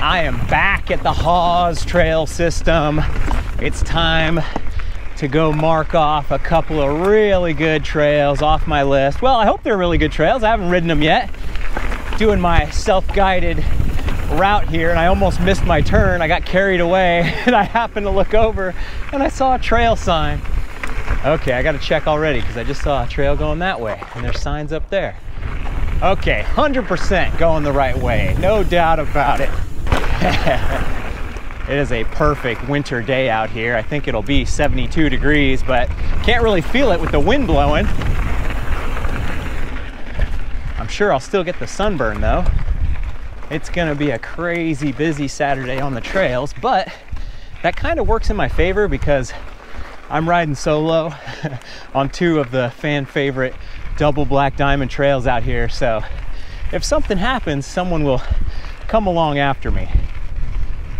I am back at the Hawes Trail System. It's time to go mark off a couple of really good trails off my list. Well, I hope they're really good trails. I haven't ridden them yet. Doing my self-guided route here and I almost missed my turn. I got carried away and I happened to look over and I saw a trail sign. Okay, I gotta check already because I just saw a trail going that way and there's signs up there. Okay, 100% going the right way, no doubt about it. it is a perfect winter day out here. I think it'll be 72 degrees, but can't really feel it with the wind blowing. I'm sure I'll still get the sunburn though. It's gonna be a crazy busy Saturday on the trails, but that kind of works in my favor because I'm riding solo on two of the fan favorite double black diamond trails out here. So if something happens, someone will come along after me,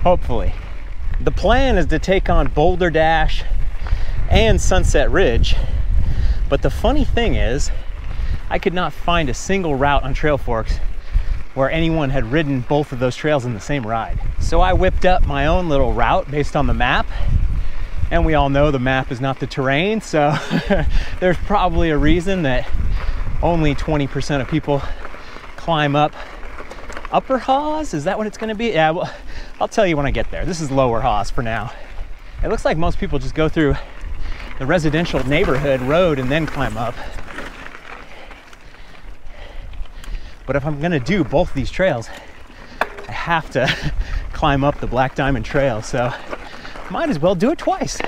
hopefully. The plan is to take on Boulder Dash and Sunset Ridge. But the funny thing is, I could not find a single route on Trailforks where anyone had ridden both of those trails in the same ride. So I whipped up my own little route based on the map. And we all know the map is not the terrain, so there's probably a reason that only 20% of people climb up upper Hawes. Is that what it's gonna be? Yeah, well, I'll tell you when I get there. This is lower Hawes for now. It looks like most people just go through the residential neighborhood road and then climb up. But if I'm gonna do both these trails, I have to climb up the Black Diamond Trail. So might as well do it twice.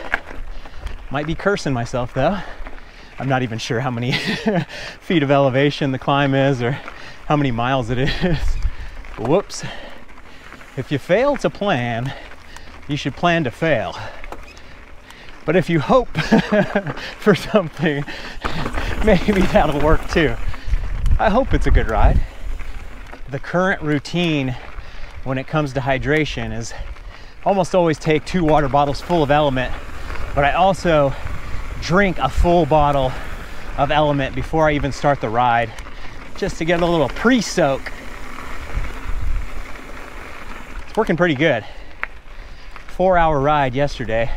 Might be cursing myself though. I'm not even sure how many feet of elevation the climb is or how many miles it is. Whoops. If you fail to plan, you should plan to fail. But if you hope for something, maybe that'll work too. I hope it's a good ride. The current routine when it comes to hydration is almost always take two water bottles full of LMNT, but I also drink a full bottle of LMNT before I even start the ride, just to get a little pre-soak. It's working pretty good. Four hour ride yesterday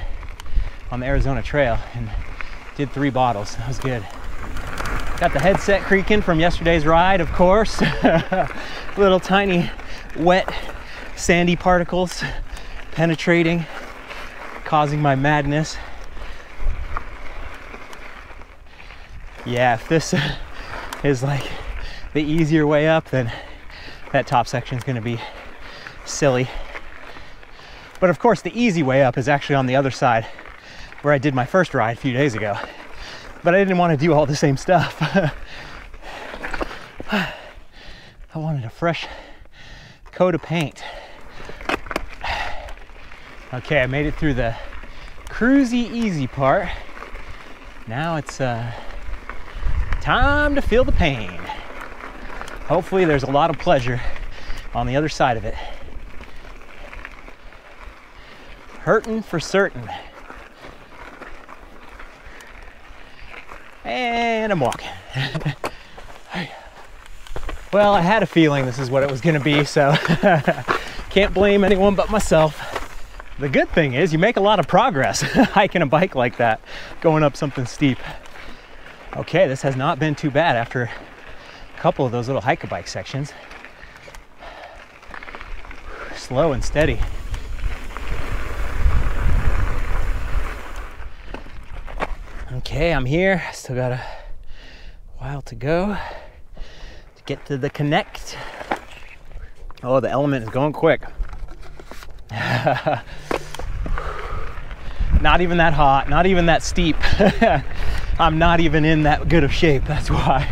on the Arizona Trail and did three bottles. That was good. Got the headset creaking from yesterday's ride, of course. Little tiny wet sandy particles penetrating, causing my madness. Yeah, if this is like the easier way up, then that top section is going to be silly. But of course, the easy way up is actually on the other side where I did my first ride a few days ago but I didn't want to do all the same stuff. I wanted a fresh coat of paint. Okay, I made it through the cruisy easy part. Now it's uh, time to feel the pain. Hopefully there's a lot of pleasure on the other side of it. Hurting for certain. and I'm walking. well, I had a feeling this is what it was gonna be, so can't blame anyone but myself. The good thing is you make a lot of progress hiking a bike like that, going up something steep. Okay, this has not been too bad after a couple of those little hike a bike sections. Slow and steady. Okay, I'm here. Still got a while to go to get to the connect. Oh, the LMNT is going quick. not even that hot, not even that steep. I'm not even in that good of shape, that's why.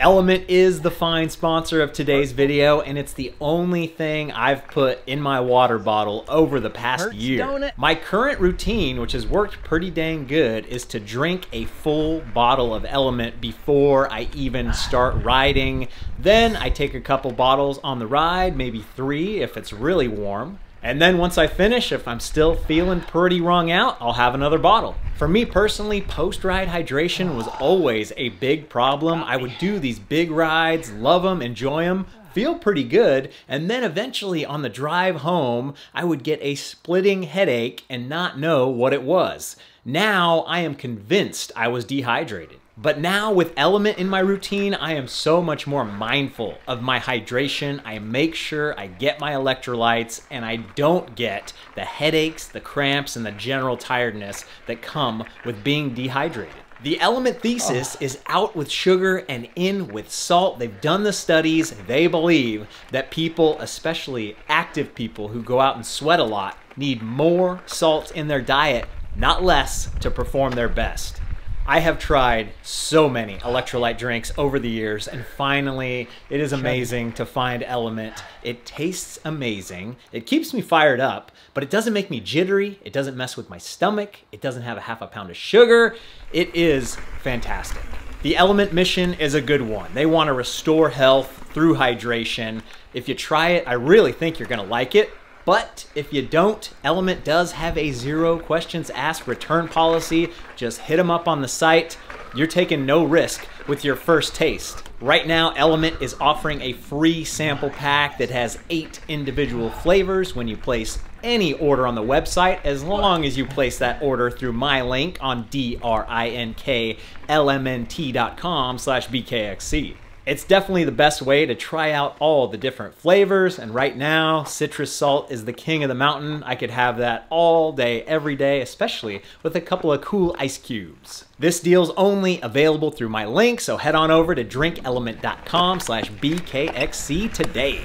LMNT is the fine sponsor of today's video, and it's the only thing I've put in my water bottle over the past Hurts, year. My current routine, which has worked pretty dang good, is to drink a full bottle of LMNT before I even start riding. Then I take a couple bottles on the ride, maybe three if it's really warm. And then once I finish, if I'm still feeling pretty wrung out, I'll have another bottle. For me personally, post-ride hydration was always a big problem. I would do these big rides, love them, enjoy them, feel pretty good, and then eventually on the drive home, I would get a splitting headache and not know what it was. Now I am convinced I was dehydrated. But now with LMNT in my routine, I am so much more mindful of my hydration. I make sure I get my electrolytes and I don't get the headaches, the cramps, and the general tiredness that come with being dehydrated. The LMNT thesis oh. is out with sugar and in with salt. They've done the studies. They believe that people, especially active people who go out and sweat a lot, need more salt in their diet, not less, to perform their best. I have tried so many electrolyte drinks over the years, and finally, it is amazing to find LMNT. It tastes amazing. It keeps me fired up, but it doesn't make me jittery. It doesn't mess with my stomach. It doesn't have a half a pound of sugar. It is fantastic. The LMNT mission is a good one. They want to restore health through hydration. If you try it, I really think you're going to like it. But if you don't, LMNT does have a zero questions asked return policy. Just hit them up on the site. You're taking no risk with your first taste. Right now, LMNT is offering a free sample pack that has eight individual flavors when you place any order on the website, as long as you place that order through my link on drinklmnt.com slash bkxc. It's definitely the best way to try out all the different flavors. And right now, citrus salt is the king of the mountain. I could have that all day, every day, especially with a couple of cool ice cubes. This deal's only available through my link, so head on over to drinklmnt.com slash BKXC today.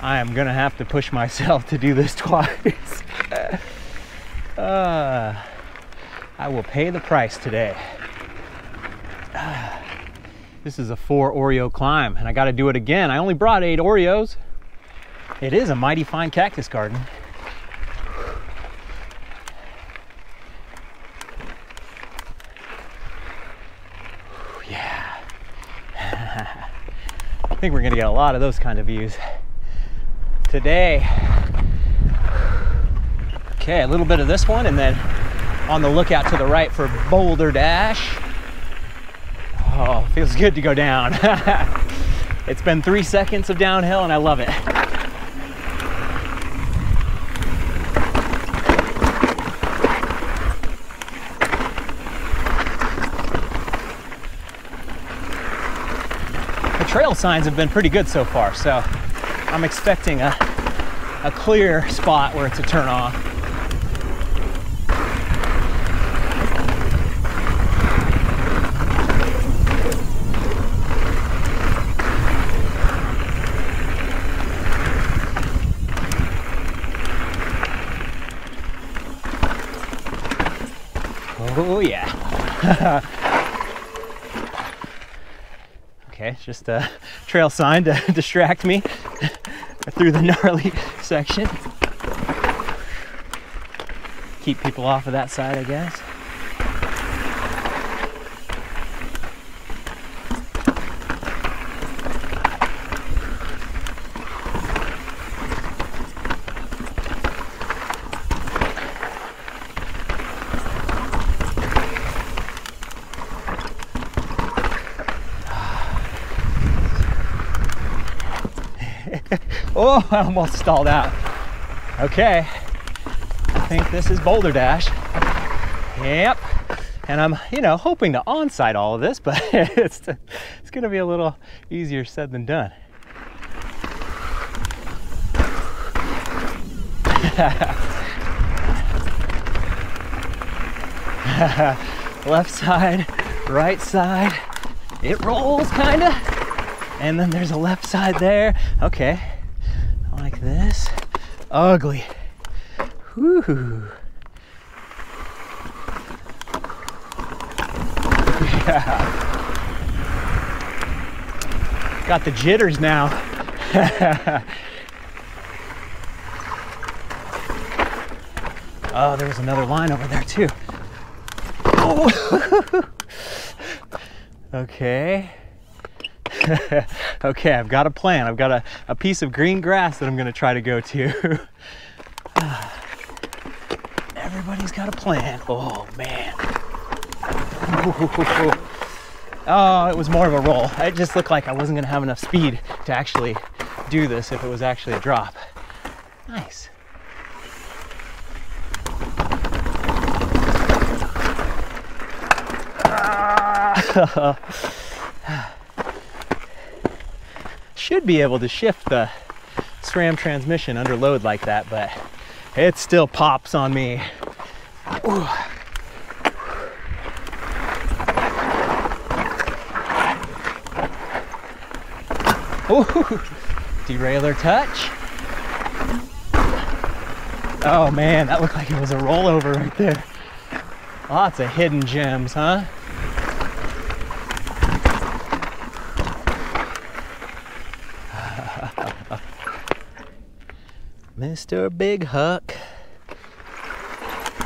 I am gonna have to push myself to do this twice. uh, I will pay the price today. This is a four Oreo climb, and I got to do it again. I only brought eight Oreos. It is a mighty fine cactus garden. Yeah. I think we're gonna get a lot of those kind of views today. Okay, a little bit of this one, and then on the lookout to the right for Boulder Dash. Oh, feels good to go down. it's been three seconds of downhill and I love it. The trail signs have been pretty good so far, so I'm expecting a, a clear spot where it's a turn off. Oh yeah. okay, just a trail sign to distract me through the gnarly section. Keep people off of that side, I guess. Oh, I almost stalled out. Okay, I think this is Boulder Dash. Yep. And I'm, you know, hoping to onside all of this, but it's, it's gonna be a little easier said than done. Left side, right side. It rolls kinda. And then there's a left side there. Okay. Ugly. Whew. Yeah. Got the jitters now. oh, there's another line over there too. Oh. okay. okay, I've got a plan. I've got a, a piece of green grass that I'm gonna try to go to. Everybody's got a plan. Oh man. Oh, it was more of a roll. It just looked like I wasn't gonna have enough speed to actually do this if it was actually a drop. Nice. Ah. Should be able to shift the SRAM transmission under load like that, but it still pops on me. Ooh. Ooh, derailleur touch. Oh man, that looked like it was a rollover right there. Lots of hidden gems, huh? Mr. Big Huck.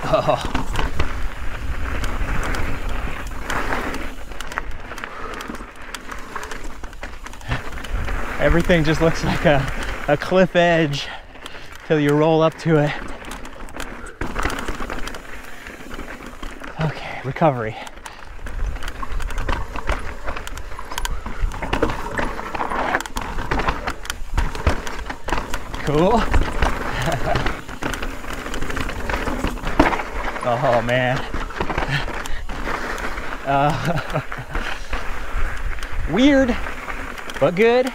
Oh. Everything just looks like a, a cliff edge till you roll up to it. Okay, recovery. Cool. Oh man. Uh, weird, but good.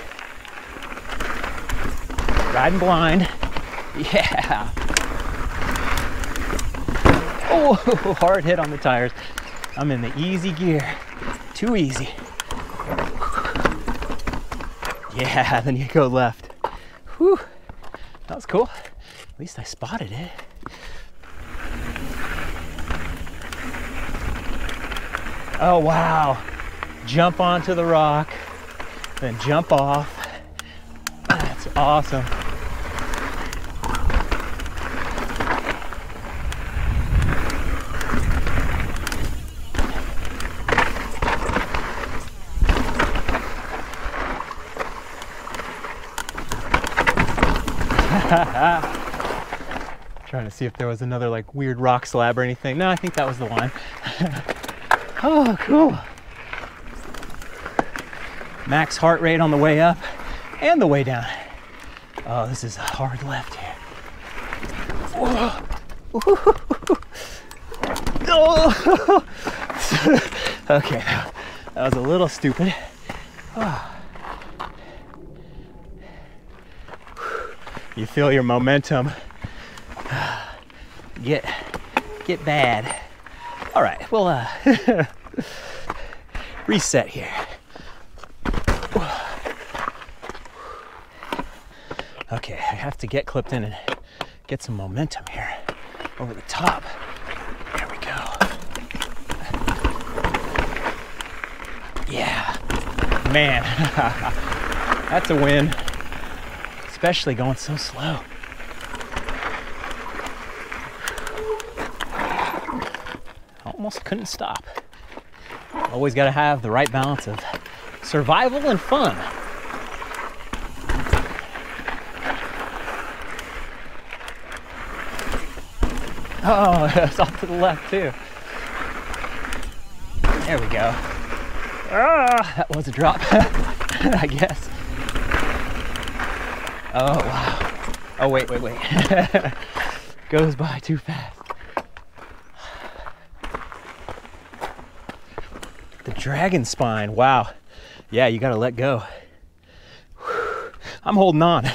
Riding blind. Yeah. Oh, hard hit on the tires. I'm in the easy gear. Too easy. Yeah, then you go left. Whew. That was cool. At least I spotted it. Oh, wow. Jump onto the rock, then jump off. That's awesome. Trying to see if there was another like weird rock slab or anything. No, I think that was the one. oh, cool. Max heart rate on the way up and the way down. Oh, this is a hard left here. Oh. okay, that was a little stupid. Oh. you feel your momentum get get bad. All right, we'll uh, reset here. Okay, I have to get clipped in and get some momentum here over the top. There we go. Yeah, man, that's a win especially going so slow. Almost couldn't stop. Always got to have the right balance of survival and fun. Oh, it's off to the left too. There we go. Ah, that was a drop, I guess. Oh, wow. Oh, wait, wait, wait. Goes by too fast. Dragon spine. Wow. Yeah, you got to let go. I'm holding on.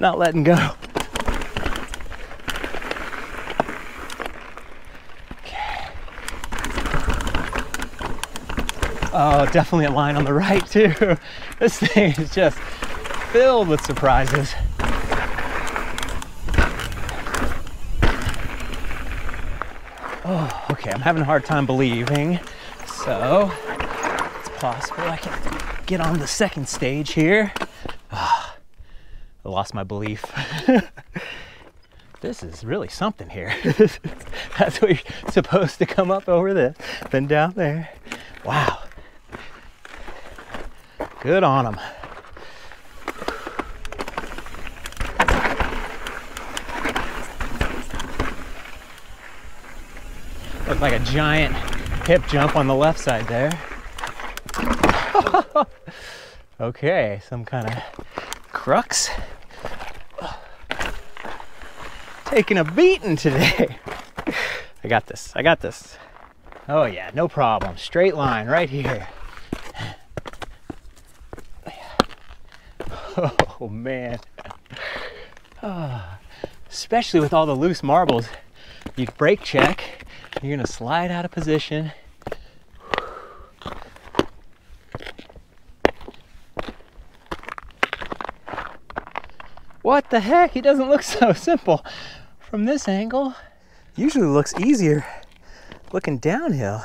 Not letting go. Oh, definitely a line on the right too. This thing is just filled with surprises. Oh, okay, I'm having a hard time believing. So, it's possible I can get on the second stage here. Oh, I lost my belief. this is really something here. That's what you're supposed to come up over this, then down there. Wow. Good on them. Like a giant hip jump on the left side there. okay, some kind of crux. Taking a beating today. I got this. I got this. Oh, yeah, no problem. Straight line right here. Oh, man. Oh, especially with all the loose marbles. You brake check, you're to slide out of position. What the heck? It doesn't look so simple from this angle. Usually looks easier looking downhill.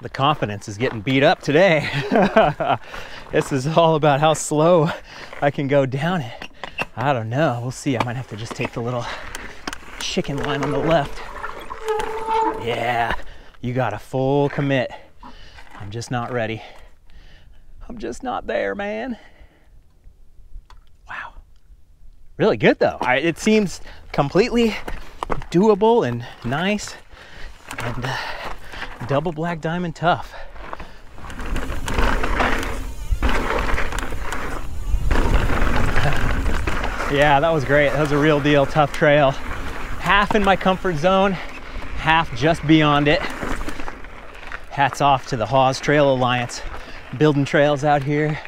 The confidence is getting beat up today. this is all about how slow I can go down it. I don't know. We'll see. I might have to just take the little chicken line on the left. Yeah, you got a full commit. I'm just not ready. I'm just not there, man. Wow. Really good though. I, it seems completely doable and nice and uh, double black diamond tough. yeah, that was great. That was a real deal tough trail. Half in my comfort zone, half just beyond it. Hats off to the Hawes Trail Alliance, building trails out here,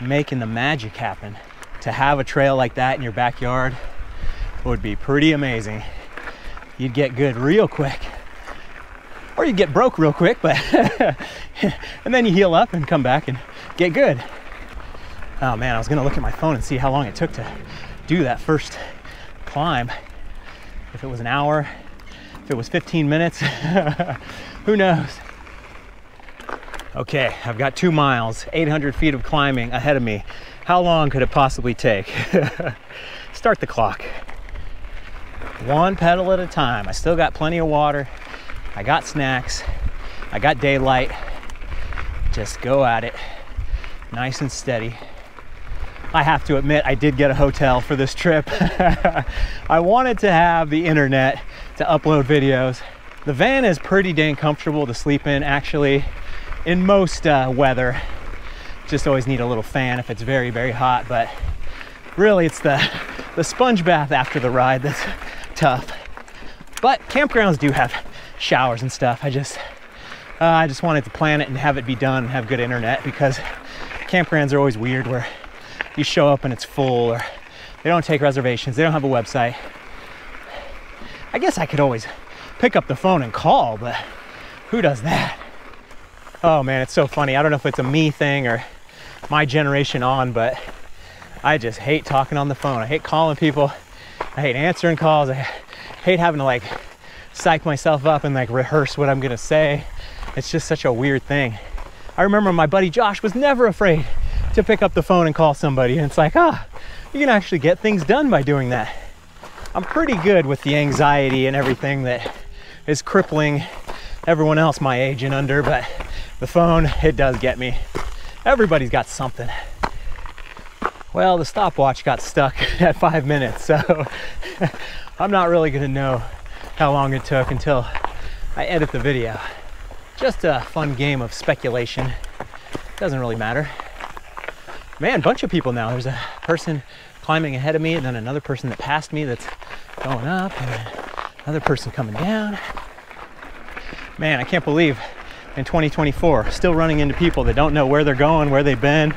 making the magic happen. To have a trail like that in your backyard would be pretty amazing. You'd get good real quick or you'd get broke real quick, but and then you heal up and come back and get good. Oh man, I was gonna look at my phone and see how long it took to do that first climb. If it was an hour, if it was 15 minutes, who knows? Okay, I've got two miles, 800 feet of climbing ahead of me. How long could it possibly take? Start the clock. One pedal at a time. I still got plenty of water. I got snacks, I got daylight. Just go at it, nice and steady. I have to admit, I did get a hotel for this trip. I wanted to have the internet to upload videos. The van is pretty dang comfortable to sleep in, actually, in most uh, weather. Just always need a little fan if it's very, very hot, but really it's the, the sponge bath after the ride that's tough. But campgrounds do have showers and stuff. I just uh, I just wanted to plan it and have it be done and have good internet because campgrounds are always weird where you show up and it's full or they don't take reservations. They don't have a website. I guess I could always pick up the phone and call, but who does that? Oh man, it's so funny. I don't know if it's a me thing or my generation on, but I just hate talking on the phone. I hate calling people. I hate answering calls. I hate having to like psych myself up and like rehearse what I'm gonna say. It's just such a weird thing. I remember my buddy Josh was never afraid to pick up the phone and call somebody, and it's like, ah, you can actually get things done by doing that. I'm pretty good with the anxiety and everything that is crippling everyone else my age and under, but the phone, it does get me. Everybody's got something. Well, the stopwatch got stuck at five minutes, so I'm not really gonna know how long it took until I edit the video. Just a fun game of speculation. Doesn't really matter. Man, bunch of people now. There's a person climbing ahead of me, and then another person that passed me that's going up, and another person coming down. Man, I can't believe in 2024, still running into people that don't know where they're going, where they've been,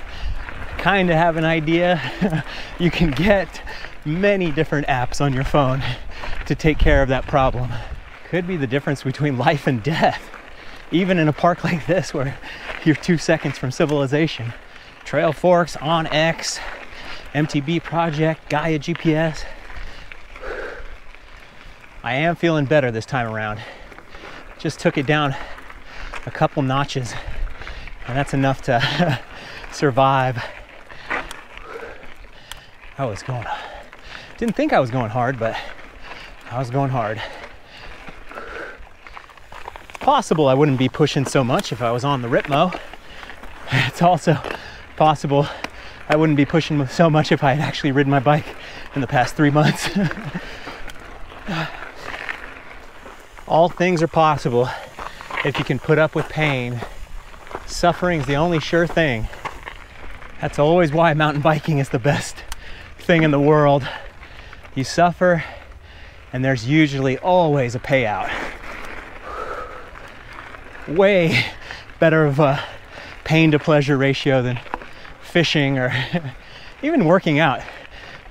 kind of have an idea. you can get many different apps on your phone to take care of that problem. Could be the difference between life and death, even in a park like this where you're two seconds from civilization. Trailforks on OnX, MTB Project, Gaia GPS. I am feeling better this time around. Just took it down a couple notches, and that's enough to survive. I was going, didn't think I was going hard, but I was going hard. Possible I wouldn't be pushing so much if I was on the Ripmo. It's also possible I wouldn't be pushing so much if I had actually ridden my bike in the past three months. all things are possible if you can put up with pain. Suffering is the only sure thing. That's always why mountain biking is the best thing in the world. You suffer, and there's usually always a payout. Way better of a pain to pleasure ratio than fishing or even working out.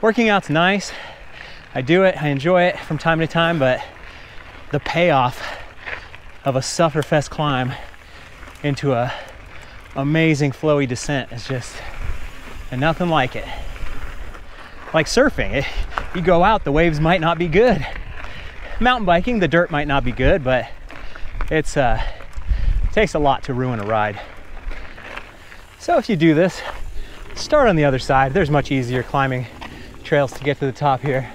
Working out's nice. I do it, I enjoy it from time to time, but the payoff of a sufferfest climb into a amazing flowy descent is just nothing like it. Like surfing, it, you go out, the waves might not be good. Mountain biking, the dirt might not be good, but it's uh, it takes a lot to ruin a ride. So if you do this, start on the other side. There's much easier climbing trails to get to the top here.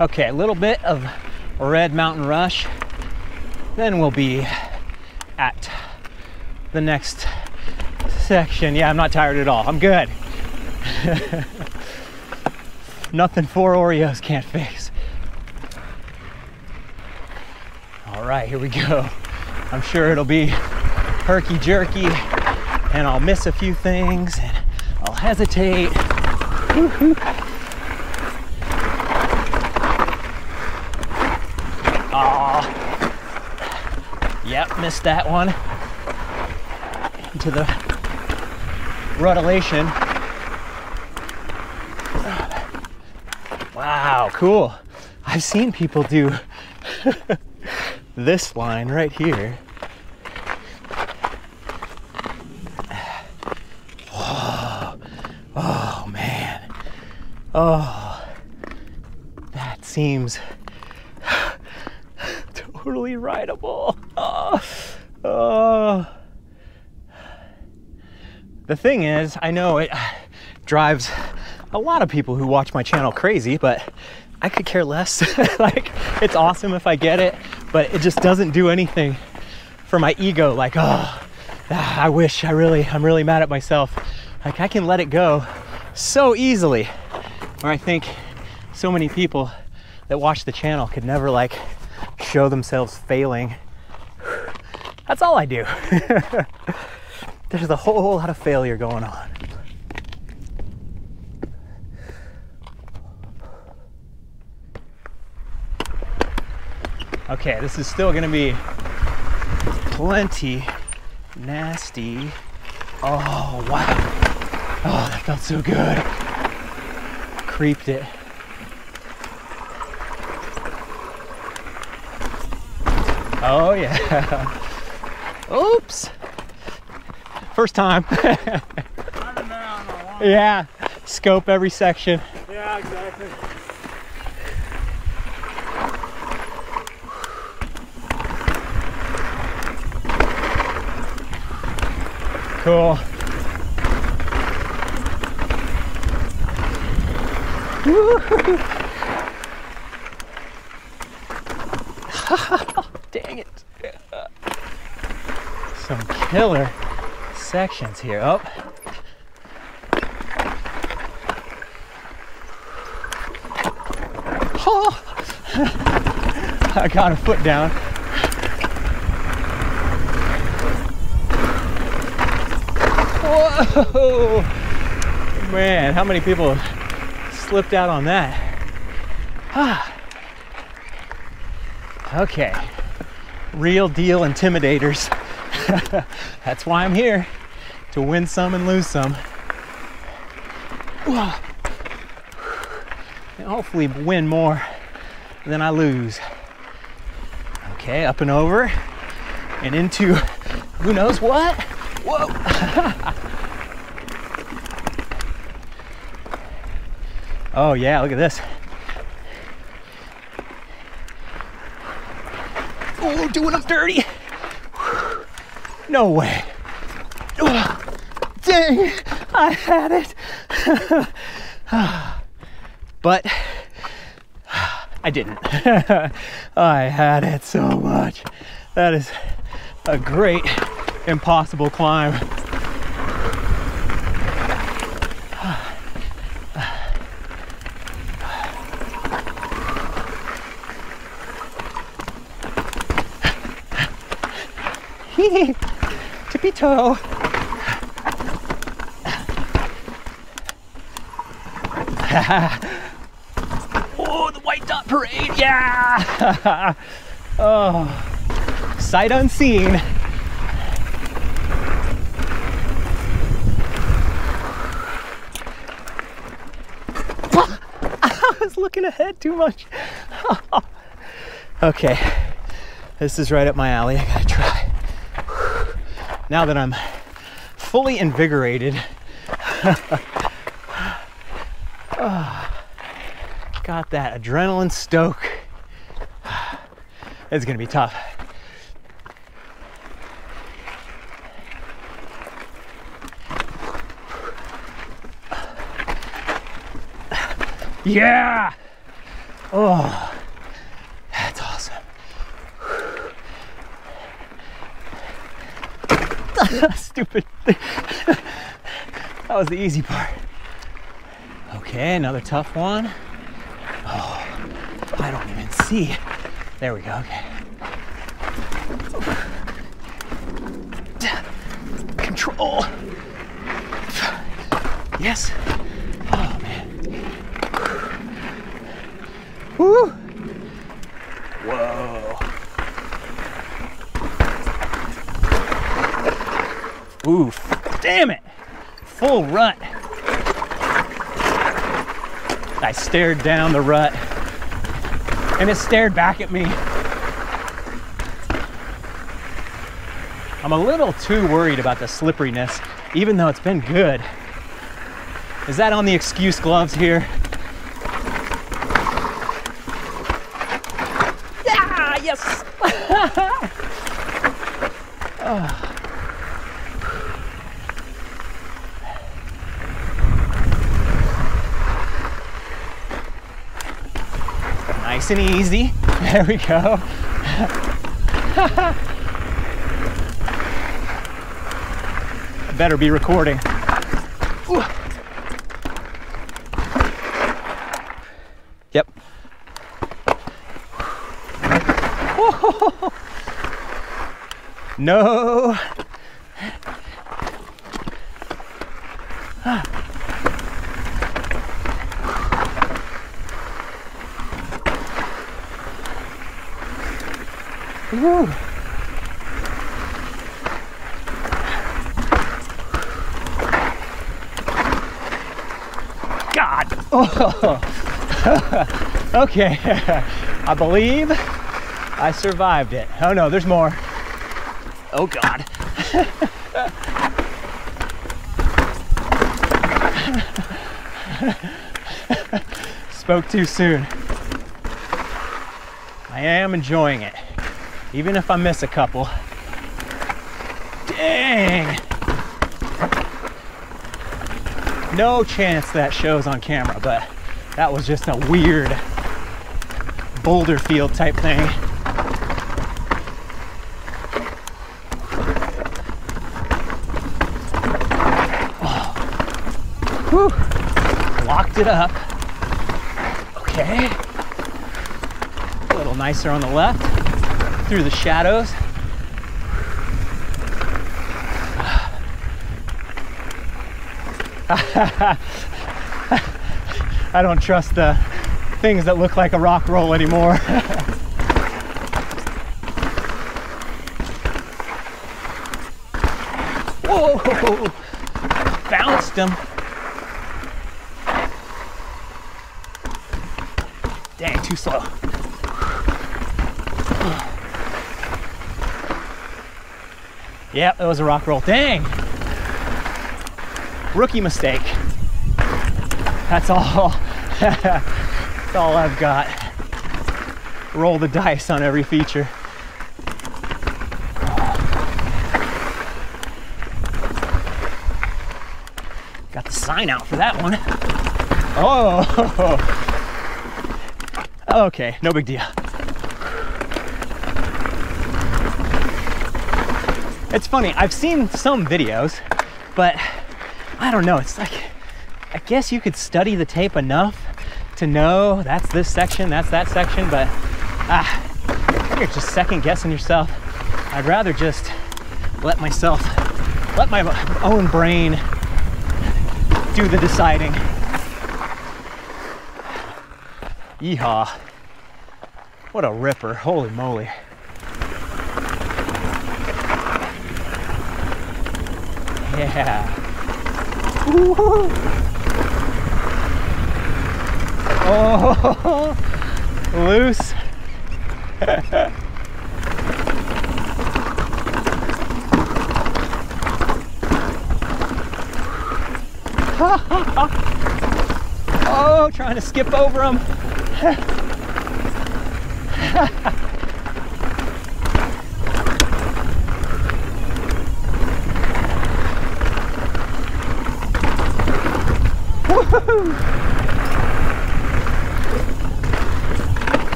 Okay, a little bit of Red Mountain Rush. Then we'll be at the next section. Yeah, I'm not tired at all. I'm good. Nothing four Oreos can't fix. All right, here we go. I'm sure it'll be herky jerky and I'll miss a few things and I'll hesitate. Yep, missed that one. Into the rutulation. Wow, cool. I've seen people do this line right here. Oh, oh man. Oh, that seems totally rideable. Oh, oh. The thing is, I know it drives a lot of people who watch my channel crazy, but I could care less. like, it's awesome if I get it, but it just doesn't do anything for my ego. Like, oh, ah, I wish I really, I'm really mad at myself. Like, I can let it go so easily. Where I think so many people that watch the channel could never like show themselves failing. That's all I do. There's a whole lot of failure going on. Okay, this is still gonna be plenty nasty. Oh, wow. Oh, that felt so good. Creeped it. Oh, yeah. Oops. First time. yeah, scope every section. Yeah, exactly. Cool. Dang it. Some killer sections here. Oh. Oh. I got a foot down. Whoa! Man, how many people slipped out on that? Ah. Okay. Real deal intimidators. That's why I'm here to win some and lose some. And hopefully win more than I lose. Okay, up and over and into who knows what? Whoa! oh, yeah, look at this. Oh, doing them dirty. No way. Oh, dang, I had it. but I didn't. I had it so much. That is a great impossible climb. Tippy toe. oh, the white dot parade. Yeah. oh, sight unseen. I was looking ahead too much. okay, this is right up my alley. I gotta try. Now that I'm fully invigorated, ah, got that adrenaline stoke. It's gonna be tough. Yeah! Oh, that's awesome. Stupid. that was the easy part. Okay, another tough one. Oh, I don't even see. There we go. Okay. Control. Yes. Oh man. Woo. Whoa. Oof. Damn it. Full rut. I stared down the rut and it stared back at me. I'm a little too worried about the slipperiness, even though it's been good. Is that on the excuse gloves here? Yeah, yes. oh. Nice and easy. There we go. Better be recording. Ooh. Yep. No. Woo. God. Oh. okay. I believe I survived it. Oh no, there's more. Oh God. Spoke too soon. I am enjoying it, even if I miss a couple. Dang. No chance that shows on camera, but that was just a weird boulder field type thing. Whew. Locked it up. Okay. A little nicer on the left through the shadows. I don't trust the things that look like a rock roll anymore. Whoa! Bounced him. Dang, too slow. Yep, it was a rock roll. Dang! Rookie mistake. That's all. That's all I've got. Roll the dice on every feature. Got the sign out for that one. Oh, Okay, no big deal. It's funny, I've seen some videos, but I don't know. It's like, I guess you could study the tape enough to know that's this section, that's that section, but ah, you're just second guessing yourself. I'd rather just let myself, let my own brain do the deciding. Yeehaw. What a ripper, holy moly. Yeah. Oh, loose. oh, trying to skip over them.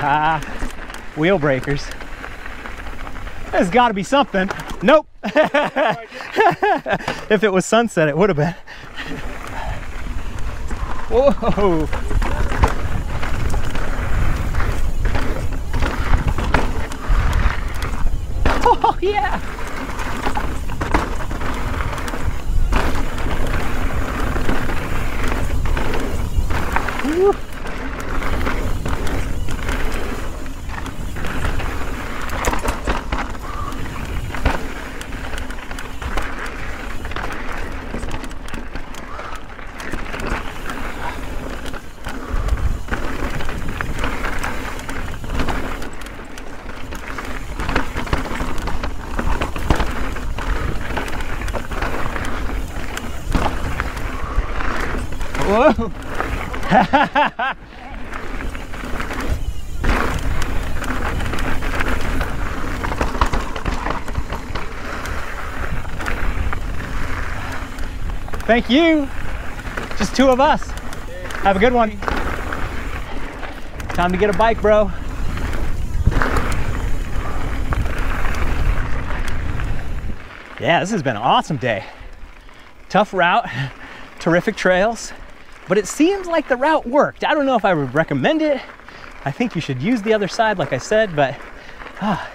Ah, wheel breakers. There's got to be something. Nope. if it was sunset, it would have been. Whoa. Oh, yeah. Woo. Whoa. Thank you. Just two of us. Have a good one. Time to get a bike, bro. Yeah, this has been an awesome day. Tough route, terrific trails, but it seems like the route worked. I don't know if I would recommend it. I think you should use the other side, like I said, but ah,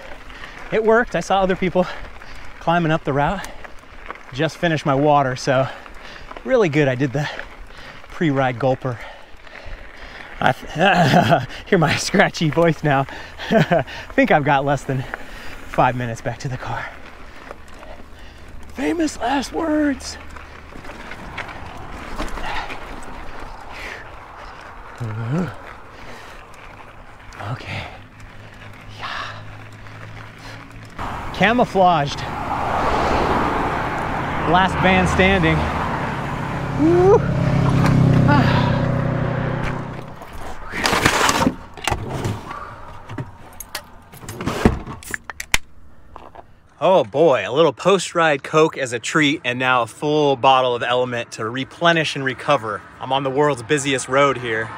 it worked. I saw other people climbing up the route. Just finished my water, so really good. I did the pre-ride gulper. I uh, hear my scratchy voice now. I think I've got less than five minutes back to the car. Famous last words. Okay. Yeah. Camouflaged. Last band standing. Oh boy, a little post-ride Coke as a treat and now a full bottle of LMNT to replenish and recover. I'm on the world's busiest road here.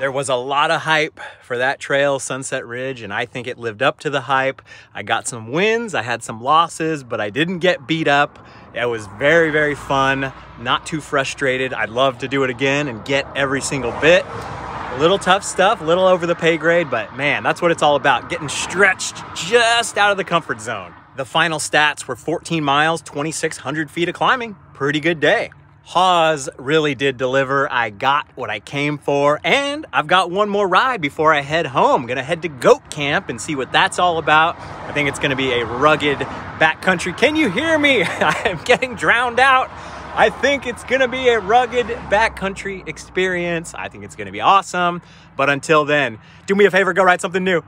There was a lot of hype for that trail, Sunset Ridge, and I think it lived up to the hype. I got some wins, I had some losses, but I didn't get beat up. It was very, very fun, not too frustrated. I'd love to do it again and get every single bit. A little tough stuff, a little over the pay grade, but man, that's what it's all about, getting stretched just out of the comfort zone. The final stats were 14 miles, 2,600 feet of climbing. Pretty good day. Hawes really did deliver. I got what I came for, and I've got one more ride before I head home. I'm gonna head to Goat Camp and see what that's all about. I think it's gonna be a rugged backcountry. Can you hear me? I'm getting drowned out. I think it's gonna be a rugged backcountry experience. I think it's gonna be awesome. But until then, do me a favor, go ride something new.